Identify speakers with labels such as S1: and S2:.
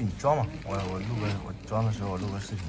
S1: 你装嘛，我我录个我装的时候我录个视频。